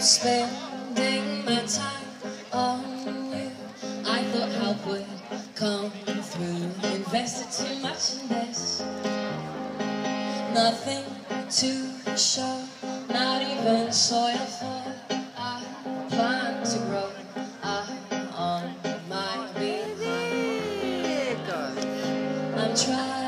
Spending my time on you. I thought help would come through. Invested too much in this. Nothing to show. Not even soil for. I plan to grow. I'm on my behalf I'm trying.